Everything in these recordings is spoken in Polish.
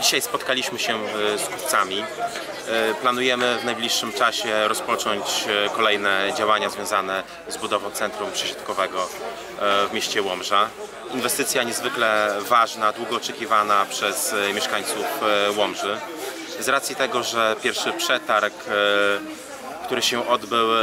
Dzisiaj spotkaliśmy się z kupcami. E, Planujemy w najbliższym czasie rozpocząć e, kolejne działania związane z budową centrum przesiadkowego e, w mieście Łomża. Inwestycja niezwykle ważna, długo oczekiwana przez mieszkańców Łomży. Z racji tego, że pierwszy przetarg który się odbył, e,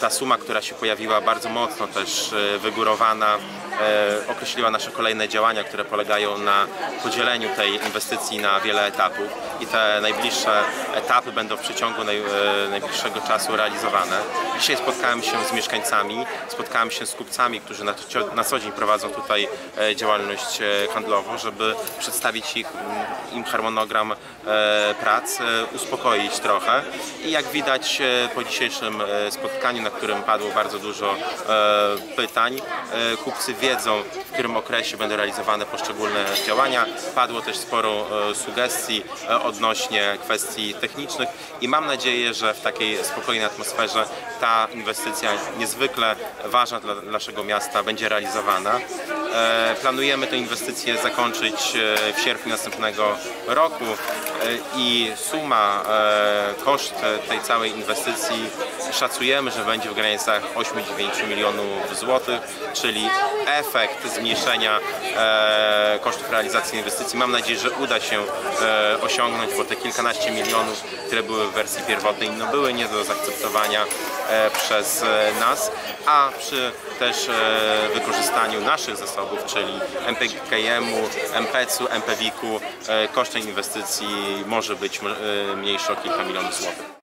ta suma, która się pojawiła bardzo mocno też e, wygórowana, e, określiła nasze kolejne działania, które polegają na podzieleniu tej inwestycji na wiele etapów i te najbliższe etapy będą w przeciągu naj, najbliższego czasu realizowane. Dzisiaj spotkałem się z mieszkańcami, spotkałem się z kupcami, którzy na, na co dzień prowadzą tutaj działalność handlową, żeby przedstawić ich, mm, im harmonogram prac, uspokoić trochę i jak widać po dzisiejszym e, spotkaniu, na którym padło bardzo dużo e, pytań, e, kupcy wiedzą, w którym okresie będą realizowane poszczególne działania. Padło też sporo sugestii odnośnie kwestii technicznych i mam nadzieję, że w takiej spokojnej atmosferze ta inwestycja niezwykle ważna dla naszego miasta będzie realizowana. Planujemy tę inwestycję zakończyć w sierpniu następnego roku i suma, koszt tej całej inwestycji szacujemy, że będzie w granicach 8-9 milionów złotych, czyli efekt zmniejszenia e, kosztów realizacji inwestycji. Mam nadzieję, że uda się e, osiągnąć, bo te kilkanaście milionów, które były w wersji pierwotnej, no były nie do zaakceptowania e, przez e, nas, a przy też e, wykorzystaniu naszych zasobów, czyli MPKM-u, MPC-u, MPWiK-u, e, koszt tej inwestycji może być e, mniejszy o kilka milionów złotych.